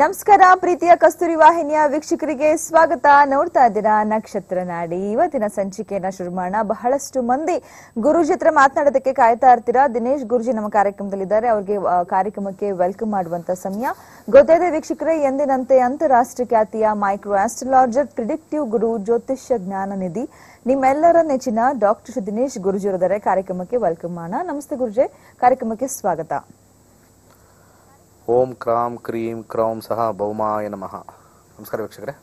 ನಮಸ್ಕಾರ, ಪ್ರೀತಿಯ ಕಸ್ತೂರಿ ವಾಹಿನಿಯ ವೀಕ್ಷಕರಿಗೆ ಸ್ವಾಗತ. ನೋಡ್ತಾ ಇದ್ದೀರಾ ನಕ್ಷತ್ರ ನಾಡಿ. ಇವತ್ತಿನ ಸಂಚಿಕೆಯನ್ನ ಶುರು ಮಾಡೋಣ. ಬಹಳಷ್ಟು ಮಂದಿ ಗುರುಜಿ ಹತ್ರ ಮಾತನಾಡೋದಕ್ಕೆ ಕಾಯ್ತಾ ಇರ್ತೀರಾ? ದಿನೇಶ್ ಗುರುಜಿ ನಮ್ಮ ಕಾರ್ಯಕ್ರಮದಲ್ಲಿದ್ದಾರೆ. ಅವ್ರಿಗೆ ಕಾರ್ಯಕ್ರಮಕ್ಕೆ ವೆಲ್ಕಮ್ ಮಾಡುವಂತ ಸಮಯ. ಗೊತ್ತಿದೆ ವೀಕ್ಷಕರೇ, ಎಂದಿನಂತೆ ಅಂತಾರಾಷ್ಟ್ರೀಯ ಖ್ಯಾತಿಯ ಮೈಕ್ರೋ ಆಸ್ಟ್ರಾಲಜರ್ ಪ್ರಿಡಿಕ್ಟಿವ್ ಗುರು, ಜ್ಯೋತಿಷ್ಯ ಜ್ಞಾನ ನಿಧಿ ನಿಮ್ಮೆಲ್ಲರ ನೆಚ್ಚಿನ ಡಾಕ್ಟರ್ ದಿನೇಶ್ ಗುರುಜಿ ಕಾರ್ಯಕ್ರಮಕ್ಕೆ ವೆಲ್ಕಮ್ ಮಾಡೋಣ. ನಮಸ್ತೆ ಗುರುಜೆ. ಕಾರ್ಯಕ್ರಮಕ್ಕೆ ಸ್ವಾಗತ. ಓಂ ಕ್ರಾಂ ಕ್ರೀಂ ಕ್ರೌಂ ಸಹ ಭೌಮಾಯ ನಮಃ. ನಮಸ್ಕಾರ ವೀಕ್ಷಕರೇ.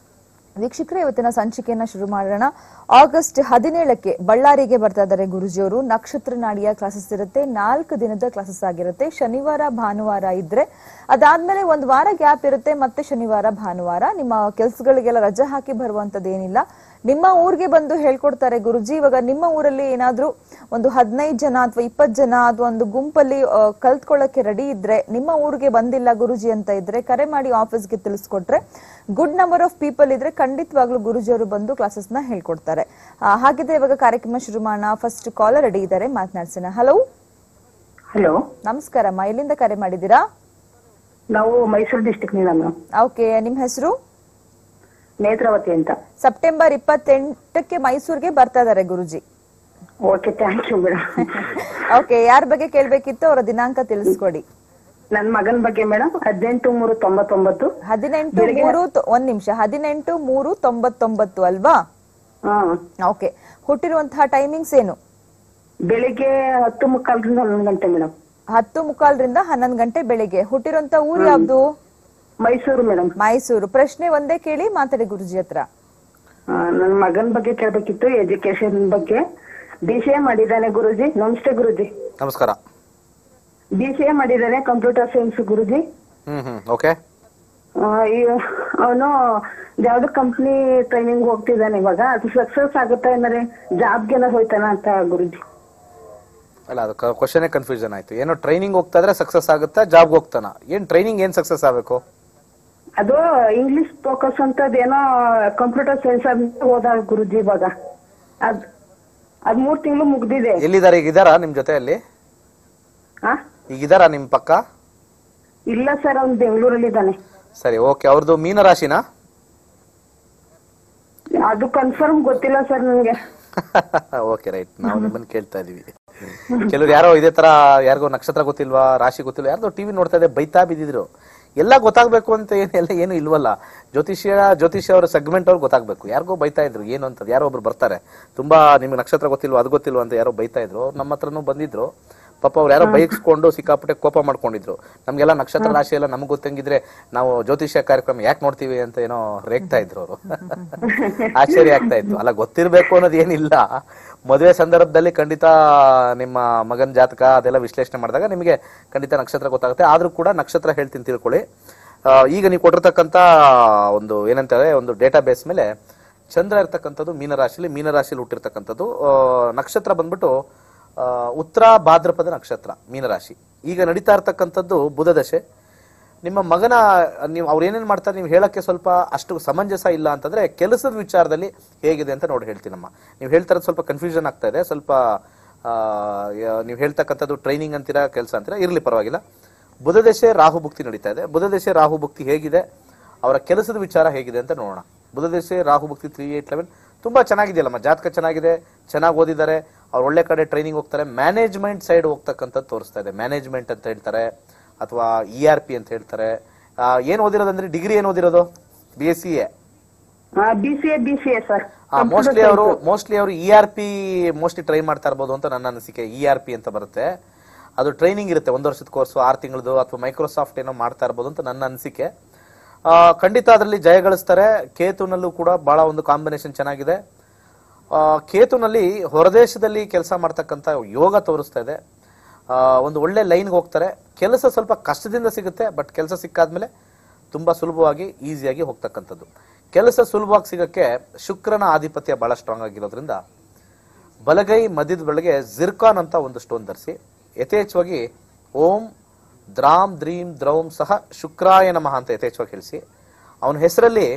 ವೀಕ್ಷಕರೇ, ಇವತ್ತಿನ ಸಂಚಿಕೆಯನ್ನ ಶುರು ಮಾಡೋಣ. ಆಗಸ್ಟ್ ಹದಿನೇಳಕ್ಕೆ ಬಳ್ಳಾರಿಗೆ ಬರ್ತಾ ಇದ್ದಾರೆ ಗುರುಜಿಯವರು. ನಕ್ಷತ್ರ ನಾಡಿಯ ಕ್ಲಾಸಸ್ ಇರುತ್ತೆ. ನಾಲ್ಕು ದಿನದ ಕ್ಲಾಸಸ್ ಆಗಿರುತ್ತೆ. ಶನಿವಾರ, ಭಾನುವಾರ ಇದ್ರೆ ಅದಾದ್ಮೇಲೆ ಒಂದು ವಾರ ಗ್ಯಾಪ್ ಇರುತ್ತೆ. ಮತ್ತೆ ಶನಿವಾರ, ಭಾನುವಾರ ನಿಮ್ಮ ಕೆಲಸಗಳಿಗೆಲ್ಲ ರಜೆ ಹಾಕಿ ಬರುವಂತದ್ದೇನಿಲ್ಲ ನಿಮ್ಮ ಊರಿಗೆ ಬಂದು ಹೇಳ್ಕೊಡ್ತಾರೆ ಗುರುಜಿ. ಇವಾಗ ನಿಮ್ಮ ಊರಲ್ಲಿ ಏನಾದ್ರೂ ಒಂದು ಹದಿನೈದು ಜನ ಅಥವಾ ಇಪ್ಪತ್ತು ಜನ ಅಥವಾ ಒಂದು ಗುಂಪಲ್ಲಿ ಕಲ್ತ್ಕೊಳ್ಳಕ್ಕೆ ರೆಡಿ ಇದ್ರೆ ನಿಮ್ಮ ಊರಿಗೆ ಬಂದಿಲ್ಲ ಗುರುಜಿ ಅಂತ ಇದ್ರೆ ಕರೆ ಮಾಡಿ ಆಫೀಸ್ಗೆ ತಿಳಿಸ್ಕೊಟ್ರೆ ಗುಡ್ ನಂಬರ್ ಆಫ್ ಪೀಪಲ್ ಇದ್ರೆ ಖಂಡಿತವಾಗ್ಲೂ ಗುರುಜಿ ಅವರು ಬಂದು ಕ್ಲಾಸಸ್ನ ಹೇಳ್ಕೊಡ್ತಾರೆ. ಹಾಗಿದ್ರೆ ಇವಾಗ ಕಾರ್ಯಕ್ರಮ ಶುರು ಮಾಡೋಣ. ಫಸ್ಟ್ ಕಾಲರ್ ರೆಡಿ ಇದ್ದಾರೆ ಮಾತನಾಡ್ಸೋಣ. ಹಲೋ ಹಲೋ ನಮಸ್ಕಾರಮ್ಮ ಎಲ್ಲಿಂದ ಕರೆ ಮಾಡಿದ್ದೀರಾ? ನಾವು ಮೈಸೂರು ಡಿಸ್ಟಿಕ್ ಓಕೆ ನಿಮ್ ಹೆಸರು? ನೇತ್ರಾವತಿ ಅಂತ. ಸೆಪ್ಟೆಂಬರ್ ಇಪ್ಪತ್ತೆಂಟಕ್ಕೆ ಮೈಸೂರಿಗೆ ಬರ್ತಾ ಇದಾರೆ Guruji. Okay thank you madam okay ಯಾರ ಬಗ್ಗೆ ಕೇಳ್ಬೇಕಿತ್ತು ಅವರ ದಿನಾಂಕ ತಿಳಿಸ್ಕೊಡಿ. ನನ್ನ ಮಗನ ಬಗ್ಗೆ ಮೇಡಮ್ ಹದಿನೆಂಟು ಮೂರು ತೊಂಬತ್ತೊಂಬತ್ತು. ಹದಿನೆಂಟು ಮೂರು ಒಂದ್ ನಿಮಿಷ ಹದಿನೆಂಟು ಮೂರು ತೊಂಬತ್ತೊಂಬತ್ತು ಅಲ್ವಾ? ಹಾ. ಓಕೆ ಹುಟ್ಟಿರುವಂತಹ ಟೈಮಿಂಗ್ಸ್ ಏನು? ಬೆಳಿಗ್ಗೆ ಹತ್ತು ಮುಕ್ಕಾಲ್ರಿಂದ ಹನ್ನೊಂದು ಗಂಟೆ ಮೇಡಮ್ ಹತ್ತು ಮುಕ್ಕಾಲ್ರಿಂದ ಹನ್ನೊಂದು ಗಂಟೆ ಬೆಳಿಗ್ಗೆ. ಹುಟ್ಟಿರುವಂತ ಊರು ಯಾವ್ದು? ಮೈಸೂರು ಮೇಡಮ್. ಮೈಸೂರು. ಪ್ರಶ್ನೆ ಒಂದೇ ಕೇಳಿ ಮಾತಾಡಿ ಗುರುಜಿ ಹತ್ರ. ನನ್ನ ಮಗನ ಬಗ್ಗೆ ಕೇಳಬೇಕಿತ್ತು ಎಜುಕೇಶನ್ ಬಗ್ಗೆ. ಬಿ ಸಿ ಎ ಮಾಡಿದ್ದಾನೆ ಗುರುಜಿ. ನಮಸ್ತೆ ಗುರುಜಿ. ನಮಸ್ಕಾರ. ಬಿ ಸಿ ಎ ಮಾಡಿದ್ದಾನೆ ಕಂಪ್ಯೂಟರ್ ಸೈನ್ಸ್ ಗುರುಜಿ. ಹ್ಮ್ ಹ್ಮ್ ಓಕೆ. ಅವನು ಯಾವ್ದು ಕಂಪ್ನಿ ಟ್ರೈನಿಂಗ್ ಹೋಗ್ತಿದ್ದಾನೆ ಇವಾಗ. ಅದು ಸಕ್ಸಸ್ ಆಗುತ್ತಾ ಏನಾರೆ ಜಾಬ್ಗೆಲ್ಲ ಹೋಯ್ತಾನ ಅಂತ ಗುರುಜಿ. ಅಲ್ಲ ಅದು ಕ್ವಶನೇ ಕನ್ಫ್ಯೂಷನ್ ಆಯ್ತು. ಏನೋ ಟ್ರೈನಿಂಗ್ ಹೋಗ್ತಾ ಇದ್ರೆ ಸಕ್ಸಸ್ ಆಗುತ್ತಾ ಜಾಬ್ಗೆ ಹೋಗ್ತಾನ? ಏನ್ ಟ್ರೈನಿಂಗ್ ಏನ್ ಸಕ್ಸಸ್ ಆಗಬೇಕು? ಅದು ಇಂಗ್ಲಿಷ್ ಫೋಕಸ್ ಅಂತದೇನೋ ಕಂಪ್ಯೂಟರ್ ಸೈನ್ಸ್ ಅಂತ ಹೋದ ಗುರುಜಿ ಇವಾಗ. ಅದ್ ಅದ್ ಮೂರ್ ತಿಂಗಳು ಮುಗ್ದಿದೆ. ಎಲ್ಲಿದ್ದಾರೆ ಈಗ ಇದಾರ ನಿಮ್ ಜೊತೆ ಅಲ್ಲಿ ಆ? ಈಗ ಇದಾರ ನಿಮ್ ಪಕ್ಕ? ಇಲ್ಲ ಸರ್ ಅವ್ನು ಬೆಂಗಳೂರಲ್ಲಿ ಇದ್ದಾನೆ. ಸರಿ ಓಕೆ. ಅವ್ರದ್ದು ಮೀನ ರಾಶಿನಾ ಅದು ಕನ್ಫರ್ಮ್ ಗೊತ್ತಿಲ್ಲ ಸರ್ ನನಗೆ. Okay right. ನಾವು ನಿಮ್ಮನ್ನ ಕೇಳ್ತಾ ಇದೀವಿ ಕೆಲವ್ರು ಯಾರೋ ಇದೇ ತರ ಯಾರಿಗೋ ನಕ್ಷತ್ರ ಗೊತ್ತಿಲ್ವಾ ರಾಶಿ ಗೊತ್ತಿಲ್ವಾ ಯಾರ್ದೋ ಟಿವಿ ನೋಡ್ತಾ ಇದೆ ಬೈತಾ ಬಿದ್ದಿದ್ರು. ಎಲ್ಲ ಗೊತ್ತಾಗ್ಬೇಕು ಅಂತ ಏನೆಲ್ಲ ಏನು ಇಲ್ವಲ್ಲ. ಜ್ಯೋತಿಷ್ಯ ಜ್ಯೋತಿಷ್ಯ ಅವರ ಸೆಗ್ಮೆಂಟ್ ಅವ್ರು ಗೊತ್ತಾಗ್ಬೇಕು. ಯಾರಿಗೋ ಬೈತಾ ಇದ್ರು ಏನು ಅಂತ ಯಾರೋ ಒಬ್ರು ಬರ್ತಾರೆ. ತುಂಬಾ ನಿಮ್ಗೆ ನಕ್ಷತ್ರ ಗೊತ್ತಿಲ್ವ ಅದು ಗೊತ್ತಿಲ್ವ ಅಂತ ಯಾರೋ ಬೈತಾ ಇದ್ರು. ನಮ್ಮ ಹತ್ರನೂ ಬಂದಿದ್ರು. ಪಾಪ ಅವ್ರು ಯಾರೋ ಬೈಕ್ಸ್ಕೊಂಡು ಸಿಕ್ಕಾಪಟ್ಟೆ ಕೋಪ ಮಾಡ್ಕೊಂಡಿದ್ರು. ನಮ್ಗೆಲ್ಲ ನಕ್ಷತ್ರ ರಾಶಿ ಎಲ್ಲ ನಮ್ಗೆ ಗೊತ್ತಂಗಿದ್ರೆ ನಾವು ಜ್ಯೋತಿಷ್ಯ ಕಾರ್ಯಕ್ರಮ ಯಾಕೆ ನೋಡ್ತೀವಿ ಅಂತ ಏನೋ ರೇಗ್ತಾ ಇದ್ರು ಅವರು. ಆಶ್ಚರ್ಯ ಆಗ್ತಾ ಇತ್ತು. ಅಲ್ಲ ಗೊತ್ತಿರ್ಬೇಕು ಅನ್ನೋದು ಏನಿಲ್ಲ. ಮದುವೆ ಸಂದರ್ಭದಲ್ಲಿ ಖಂಡಿತ ನಿಮ್ಮ ಮಗನ ಜಾತಕ ಅದೆಲ್ಲ ವಿಶ್ಲೇಷಣೆ ಮಾಡಿದಾಗ ನಿಮಗೆ ಖಂಡಿತ ನಕ್ಷತ್ರ ಗೊತ್ತಾಗುತ್ತೆ. ಆದರೂ ಕೂಡ ನಕ್ಷತ್ರ ಹೇಳ್ತೀನಿ ತಿಳ್ಕೊಳ್ಳಿ. ಈಗ ನೀವು ಕೊಟ್ಟಿರ್ತಕ್ಕಂಥ ಒಂದು ಏನಂತಾರೆ, ಒಂದು ಡೇಟಾ ಬೇಸ್ ಮೇಲೆ ಚಂದ್ರ ಇರ್ತಕ್ಕಂಥದ್ದು ಮೀನರಾಶಿಲಿ ಮೀನರಾಶಿಲಿ ಹುಟ್ಟಿರ್ತಕ್ಕಂಥದ್ದು ನಕ್ಷತ್ರ ಬಂದ್ಬಿಟ್ಟು ಉತ್ತರ ಭಾದ್ರಪದ ನಕ್ಷತ್ರ ಮೀನರಾಶಿ. ಈಗ ನಡೀತಾ ಇರ್ತಕ್ಕಂಥದ್ದು ಬುಧ ದಶೆ. ನಿಮ್ಮ ಮಗನ, ನೀವು ಅವ್ರು ಏನೇನು ಮಾಡ್ತಾರೆ, ನೀವು ಹೇಳೋಕ್ಕೆ ಸ್ವಲ್ಪ ಅಷ್ಟು ಸಮಂಜಸ ಇಲ್ಲ ಅಂತಂದರೆ ಕೆಲಸದ ವಿಚಾರದಲ್ಲಿ ಹೇಗಿದೆ ಅಂತ ನೋಡಿ ಹೇಳ್ತೀನಮ್ಮ ನೀವು ಹೇಳ್ತಾರದು ಸ್ವಲ್ಪ ಕನ್ಫ್ಯೂಷನ್ ಆಗ್ತಾ ಇದೆ. ಸ್ವಲ್ಪ ನೀವು ಹೇಳ್ತಕ್ಕಂಥದ್ದು ಟ್ರೈನಿಂಗ್ ಅಂತೀರಾ, ಕೆಲಸ ಅಂತೀರಾ, ಇರಲಿ ಪರವಾಗಿಲ್ಲ. ಬುಧದೇಶೆ ರಾಹು ಭುಕ್ತಿ ನಡೀತಾ ಇದೆ. ಬುಧದೇಶೆ ರಾಹು ಭುಕ್ತಿ ಹೇಗಿದೆ? ಅವರ ಕೆಲಸದ ವಿಚಾರ ಹೇಗಿದೆ ಅಂತ ನೋಡೋಣ. ಬುಧದೇಶೆ ರಾಹು ಭುಕ್ತಿ ತ್ರೀ ಏಟ್ ಲೆವೆನ್ ತುಂಬ ಚೆನ್ನಾಗಿದೆಯಲ್ಲಮ್ಮ. ಜಾತಕ ಚೆನ್ನಾಗಿದೆ, ಚೆನ್ನಾಗಿ ಓದಿದ್ದಾರೆ. ಅವ್ರು ಒಳ್ಳೆ ಕಡೆ ಟ್ರೈನಿಂಗ್ ಹೋಗ್ತಾರೆ. ಮ್ಯಾನೇಜ್ಮೆಂಟ್ ಸೈಡ್ ಹೋಗ್ತಕ್ಕಂಥದ್ದು ತೋರಿಸ್ತಾ ಇದೆ. ಮ್ಯಾನೇಜ್ಮೆಂಟ್ ಅಂತ ಹೇಳ್ತಾರೆ. ಅಥವಾ ಇ ಆರ್ ಪಿ ಅಂತ ಹೇಳ್ತಾರೆ. ಆ, ಏನ್ ಓದಿರೋದಂದ್ರೆ ಡಿಗ್ರಿ ಏನ್ ಓದಿರೋದು? B S C A mostly ಅವರು ಮೋಸ್ಟ್ಲಿ ಅವರು E R P mostly try ಮಾಡ್ತಾ ಇರ್ಬೋದು ಅಂತ ನನ್ನ ಅನಿಸಿಕೆ. ಇ ಆರ್ ಪಿ ಅಂತ ಬರುತ್ತೆ. ಅದು ಟ್ರೈನಿಂಗ್ ಇರುತ್ತೆ ಒಂದು ವರ್ಷದ ಕೋರ್ಸ್ ಆರು ತಿಂಗಳದು ಅಥವಾ ಮೈಕ್ರೋಸಾಫ್ಟ್ ಏನೋ ಮಾಡ್ತಾ ಇರ್ಬೋದು ಅಂತ ನನ್ನ ಅನಿಸಿಕೆ. ಆ, ಖಂಡಿತ ಅದರಲ್ಲಿ ಜಯ ಗಳಿಸ್ತಾರೆ. ಕೇತುನಲ್ಲೂ ಕೂಡ ಬಹಳ ಒಂದು ಕಾಂಬಿನೇಷನ್ ಚೆನ್ನಾಗಿದೆ. ಆ, ಕೇತುನಲ್ಲಿ ಹೊರದೇಶದಲ್ಲಿ ಕೆಲಸ ಮಾಡ್ತಕ್ಕಂಥ ಯೋಗ ತೋರಿಸ್ತಾ ಇದೆ. ಒಂದು ಒಳ್ಳೆ ಲೈನ್ಗೆ ಹೋಗ್ತಾರೆ. ಕೆಲಸ ಸ್ವಲ್ಪ ಕಷ್ಟದಿಂದ ಸಿಗುತ್ತೆ, ಬಟ್ ಕೆಲಸ ಸಿಕ್ಕಾದ್ಮೇಲೆ ತುಂಬ ಸುಲಭವಾಗಿ, ಈಸಿಯಾಗಿ ಹೋಗ್ತಕ್ಕಂಥದ್ದು. ಕೆಲಸ ಸುಲಭವಾಗಿ ಸಿಗೋಕ್ಕೆ ಶುಕ್ರನ ಆಧಿಪತ್ಯ ಭಾಳ ಸ್ಟ್ರಾಂಗ್ ಆಗಿರೋದ್ರಿಂದ, ಬಲಗೈ ಮಧ್ಯದ ಬೆಳಗ್ಗೆ ಜಿರ್ಕಾನ್ ಅಂತ ಒಂದು ಸ್ಟೋನ್ ಧರಿಸಿ, ಯಥೇಚ್ಛವಾಗಿ ಓಂ ದ್ರಾಮ್ ದ್ರೀಂ ದ್ರೌಂ ಸಹ ಶುಕ್ರಾಯ ನಮಃ ಅಂತ ಯಥೇಚ್ಛವಾಗಿ ಹೇಳಿಸಿ, ಅವನ ಹೆಸರಲ್ಲಿ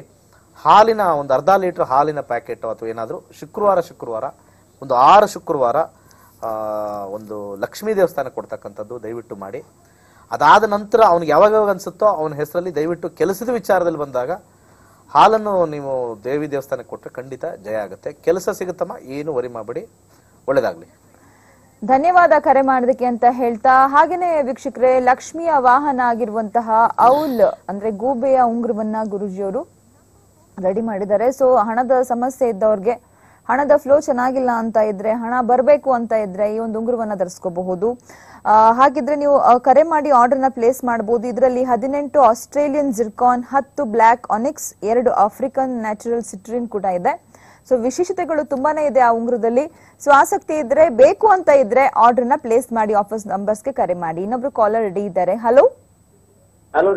ಹಾಲಿನ ಒಂದು ಅರ್ಧ ಲೀಟರ್ ಹಾಲಿನ ಪ್ಯಾಕೆಟ್ ಅಥವಾ ಏನಾದರೂ ಶುಕ್ರವಾರ ಶುಕ್ರವಾರ, ಒಂದು ಆರು ಶುಕ್ರವಾರ ಒಂದು ಲಕ್ಷ್ಮೀ ದೇವಸ್ಥಾನ ಕೊಡ್ತಕ್ಕಂಥದ್ದು ದಯವಿಟ್ಟು ಮಾಡಿ. ಅದಾದ ನಂತರ ಅವ್ನಿಗೆ ಯಾವಾಗ ಯಾವಾಗ ಅನ್ಸುತ್ತೋ ಅವನ ಹೆಸರಲ್ಲಿ ದಯವಿಟ್ಟು ಕೆಲಸದ ವಿಚಾರದಲ್ಲಿ ಬಂದಾಗ ಹಾಲನ್ನು ನೀವು ದೇವಿ ದೇವಸ್ಥಾನಕ್ಕೆ ಕೊಟ್ಟರೆ ಖಂಡಿತ ಜಯ ಆಗುತ್ತೆ. ಕೆಲಸ ಸಿಗುತ್ತಮ್ಮ, ಏನು ವರಿ ಮಾಡಬೇಡಿ, ಒಳ್ಳೇದಾಗ್ಲಿ. ಧನ್ಯವಾದ ಕರೆ ಮಾಡೋದಕ್ಕೆ ಅಂತ ಹೇಳ್ತಾ, ಹಾಗೇನೆ ವೀಕ್ಷಕರೇ, ಲಕ್ಷ್ಮಿಯ ವಾಹನ ಆಗಿರುವಂತಹ ಔಲ್, ಅಂದ್ರೆ ಗೂಬೆಯ ಉಂಗುರವನ್ನ ಗುರುಜಿಯವರು ರೆಡಿ ಮಾಡಿದ್ದಾರೆ. ಸೊ ಹಣದ ಸಮಸ್ಯೆ ಇದ್ದವ್ರಿಗೆ ಹಣದ ಫ್ಲೋ ಚೆನ್ನಾಗಿಲ್ಲ ಅಂತ ಇದ್ರೆ ಹಣ ಬರಬೇಕು ಅಂತ ಇದ್ರೆ ಈ ಒಂದು ಉಂಗುರವನ್ನ ಧರಿಸ್ಕೋಬಹುದು. ಹಾಗಿದ್ರೆ ನೀವು ಕರೆ ಮಾಡಿ ಆರ್ಡರ್ನ ಪ್ಲೇಸ್ ಮಾಡಬಹುದು ಇದರಲ್ಲಿ ಹದಿನೆಂಟು ಆಸ್ಟ್ರೇಲಿಯನ್ ಜಿರ್ಕಾನ್ ಹತ್ತು ಬ್ಲ್ಯಾಕ್ ಆನಿಕ್ಸ್ ಎರಡು ಆಫ್ರಿಕನ್ ನ್ಯಾಚುರಲ್ ಸಿಟ್ರಿನ್ ಕೂಡ ಇದೆ. ಸೊ ವಿಶೇಷತೆಗಳು ತುಂಬಾನೇ ಇದೆ ಆ ಉಂಗುರದಲ್ಲಿ. ಸೊ ಆಸಕ್ತಿ ಇದ್ರೆ ಬೇಕು ಅಂತ ಇದ್ರೆ ಆರ್ಡರ್ನ ಪ್ಲೇಸ್ ಮಾಡಿ ಆಫೀಸ್ ನಂಬರ್ಸ್ಗೆ ಕರೆ ಮಾಡಿ. ಇನ್ನೊಬ್ರು ಕಾಲರ್ ರೆಡಿ ಇದ್ದಾರೆ. ಹಲೋ ಹಲೋ